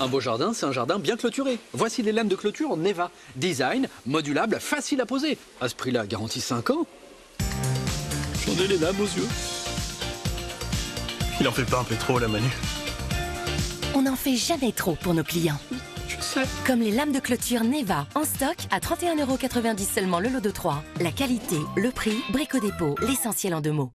Un beau jardin, c'est un jardin bien clôturé. Voici les lames de clôture Neva. Design, modulable, facile à poser. À ce prix-là, garantie 5 ans. J'en ai les lames aux yeux. Il en fait pas un peu trop, la Manu On n'en fait jamais trop pour nos clients. Sais. Comme les lames de clôture Neva, en stock à 31,90€ seulement le lot de 3. La qualité, le prix, Brico Dépôt, l'essentiel en deux mots.